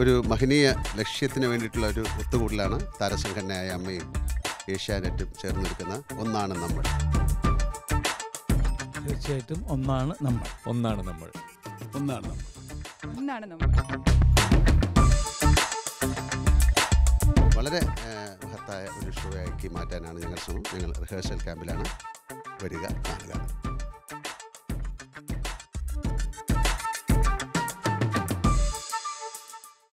ഒരു മഹനീയ ലക്ഷ്യത്തിന് വേണ്ടിയിട്ടുള്ള ഒരു ഒത്തുകൂടലാണ് താരസംഘടനയായ അമ്മയും ഏഷ്യാനെറ്റും ചേർന്നിരിക്കുന്ന ഒന്നാണ് നമ്മൾ. തീർച്ചയായിട്ടും ഒന്നാണ് നമ്മൾ. ഒന്നാണ് നമ്മൾ. ഒന്നാണ് നമ്മൾ. ഒന്നാണ് നമ്മൾ. വളരെ മഹത്തായ ഒരു ഷോയാക്കി മാറ്റാനാണ് ഞങ്ങൾ ശ്രമം. ഞങ്ങൾ റിഹേഴ്സൽ ക്യാമ്പിലാണ് വരിക കാണുക